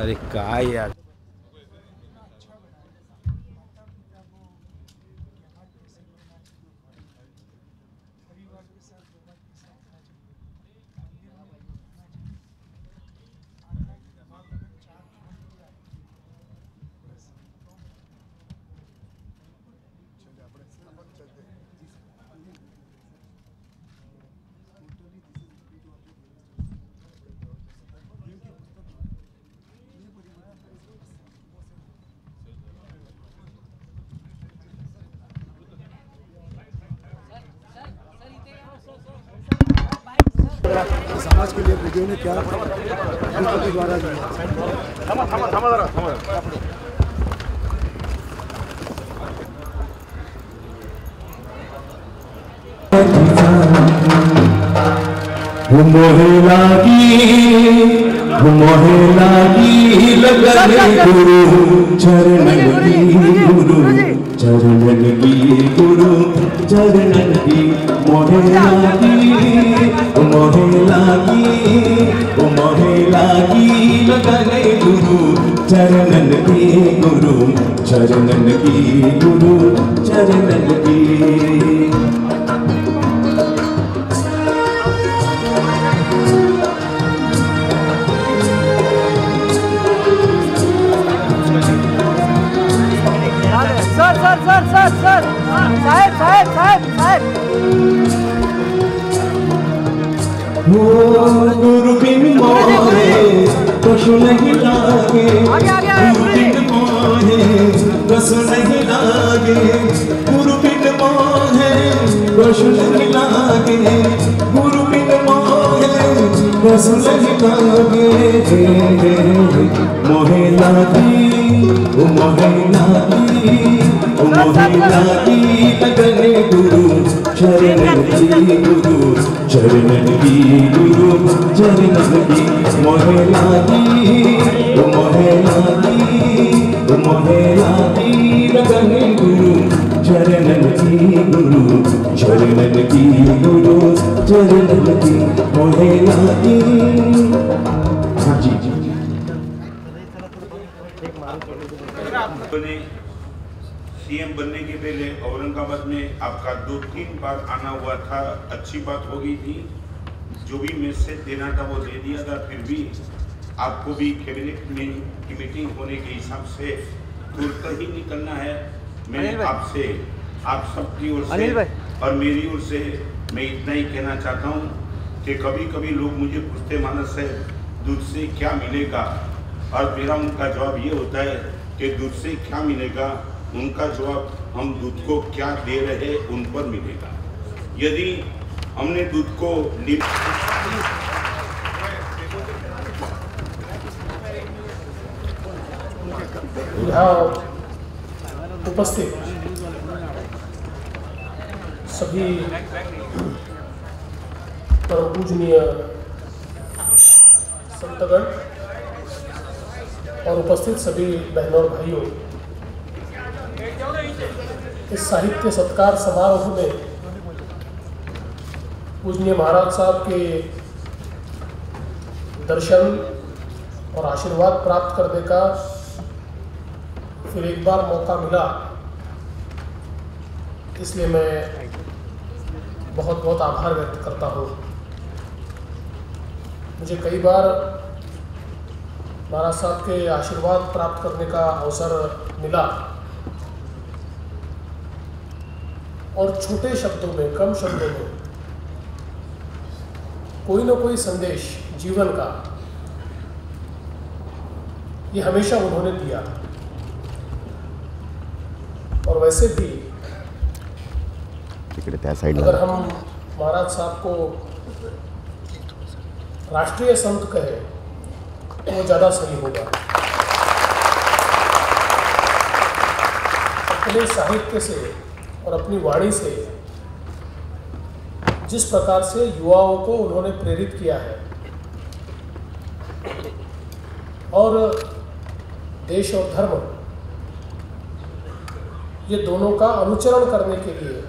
अरे का यार? समाज के लिए वीडियो ने क्या द्वारा दिया। मोहे लागी वो मोहे लागी लगन गुरु चरणन की गुरु चरणन की गुरु चरणन की मोहे लागी। वो मोहे लागी, ओ मोहे लागी लगन गुरु, चरणन की गुरु, चरणन की गुरु, चरणन की। गुरु बिन मोहे पशु नहीं लागे गुरु बिन मोहे पशु नहीं लागे गुरु बिन मोहे पशु नहीं लागे गुरु बिन मोहे पशु नहीं लागे। मोहे लागी ओ मोहे लागी मोहे लागी। लगने गुरु चरणन की गुरु चरणन की मोहे लागी ओ मोहे लागी ओ मोहे लागी लगने गुरु चरणन की गुरु चरणन की गुरु चरणन की मोहे लागी हाँ जी जी सीएम बनने के पहले औरंगाबाद में आपका दो तीन बार आना हुआ था। अच्छी बात हो गई थी। जो भी मैसेज देना था वो दे दिया था फिर भी आपको भी कैबिनेट में की मीटिंग होने के हिसाब से तुरंत ही निकलना है। मैंने आपसे आप सबकी ओर से और मेरी ओर से मैं इतना ही कहना चाहता हूँ कि कभी कभी लोग मुझे पूछते मानस है दूध से क्या मिलेगा? और मेरा उनका जवाब ये होता है कि दूध से क्या मिलेगा? उनका जवाब हम दूध को क्या दे रहे उन पर मिलेगा। यदि हमने दूध को उपस्थित सभी पूजनीय संतगण और उपस्थित सभी बहनों और भाइयों इस साहित्य सत्कार समारोह में पूजनीय महाराज साहब के दर्शन और आशीर्वाद प्राप्त करने का फिर एक बार मौका मिला। इसलिए मैं बहुत बहुत आभार व्यक्त करता हूँ। मुझे कई बार महाराज साहब के आशीर्वाद प्राप्त करने का अवसर मिला। और छोटे शब्दों में कम शब्दों में। कोई ना कोई संदेश जीवन का ये हमेशा उन्होंने दिया। और वैसे भी अगर हम महाराज साहब को राष्ट्रीय संत कहे तो वो ज़्यादा सही होगा। अपने साहित्य से और अपनी वाणी से जिस प्रकार से युवाओं को उन्होंने प्रेरित किया है। और देश और धर्म, ये दोनों का अनुचरण करने के लिए